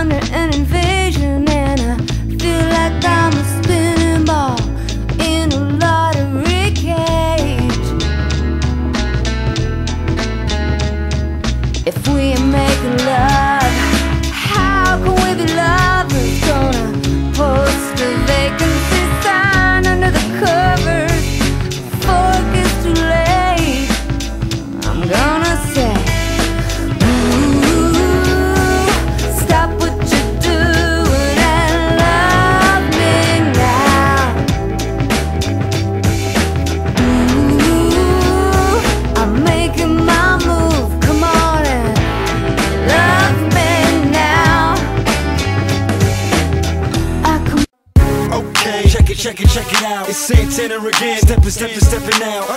하늘 check it, check it out. It's Santana again, steppin', steppin', steppin' out.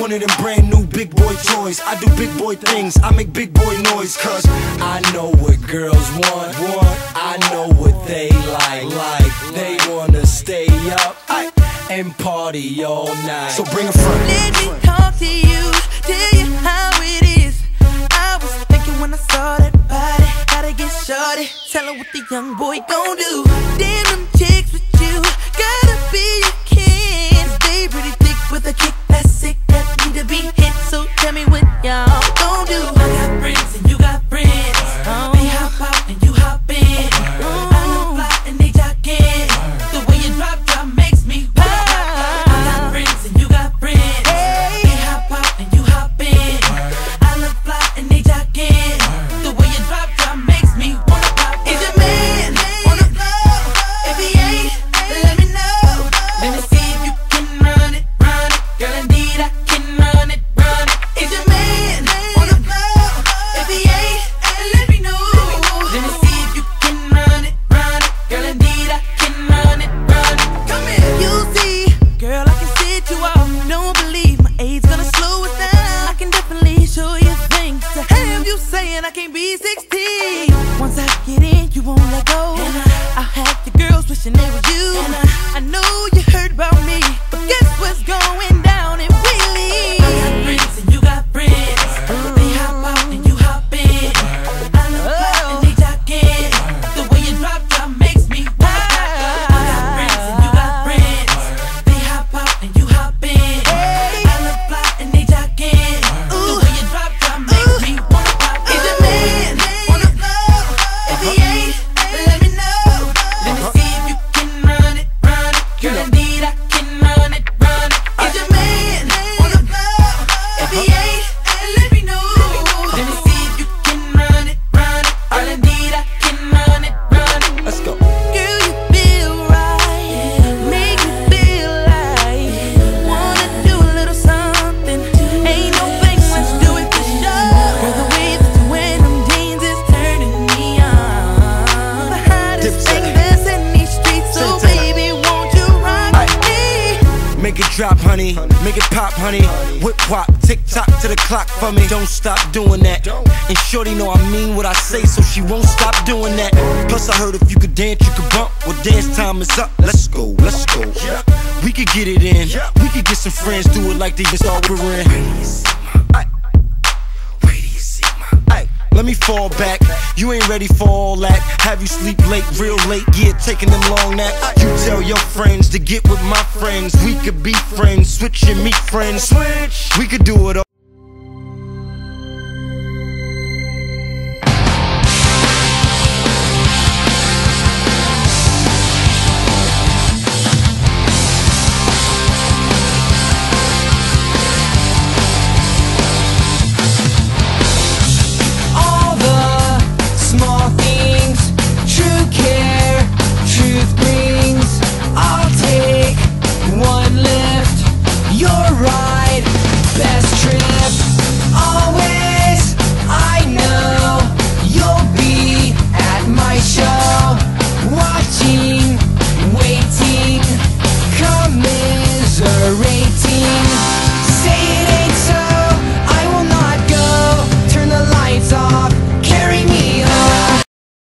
One of them brand new big boy toys. I do big boy things, I make big boy noise, cause I know what girls want. want. I know what they like, like. They wanna stay up I, and party all night. So bring a friend. Let me talk to you, tell you how it is. I was thinking when I saw that body, gotta get shorty. Tell her what the young boy gon' do. Damn, them chicks Is it? honey. Make it pop, honey. Whip wop, tick tock to the clock for me. Don't stop doing that. And Shorty know I mean what I say, so she won't stop doing that. Plus, I heard if you could dance, you could bump. Well, dance time is up. Let's go, let's go. We could get it in. We could get some friends, do it like they just all were in. Let me fall back. You ain't ready for all that. Have you sleep late, real late? Yeah, taking them long nap. You tell your friends to get with my friends. We could be friends, switch and meet friends. Switch. We could do it all.